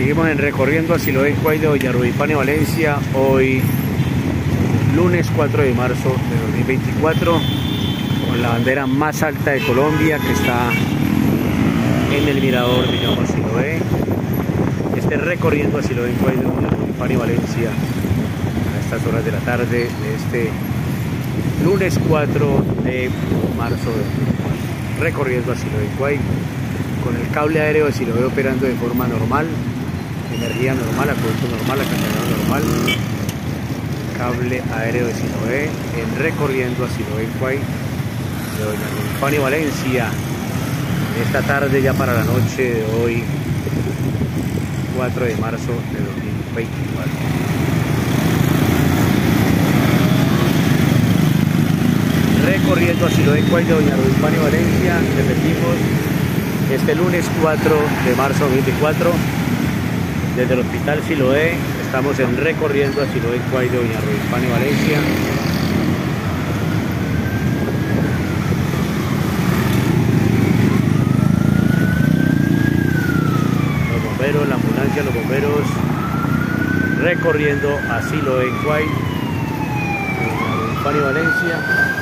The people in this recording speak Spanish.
Seguimos en recorriendo lo Cuay de Doña Rubipane Valencia, hoy lunes 4 de marzo de 2024, con la bandera más alta de Colombia que está en el mirador de Llamo Siloé. Este recorriendo lo Cuay de Doña Rubipane Valencia a estas horas de la tarde de este lunes 4 de marzo de recorriendo lo Cuay con el cable aéreo de Siloé operando de forma normal energía normal, acueducto normal, acantilado normal, cable aéreo de Siloé, en recorriendo a Siloé Cuay. De Doña Rubipani Valencia, esta tarde ya para la noche de hoy, 4 de marzo de 2024. Recorriendo a Siloé Cuay de Doña Rubipani Valencia, repetimos, este lunes 4 de marzo de 2024 desde el Hospital Siloé, estamos en recorriendo a Siloé de Doña Rubipane Valencia. Los bomberos, la ambulancia, los bomberos recorriendo a Siloé Cuay, Doña Rubipane Valencia.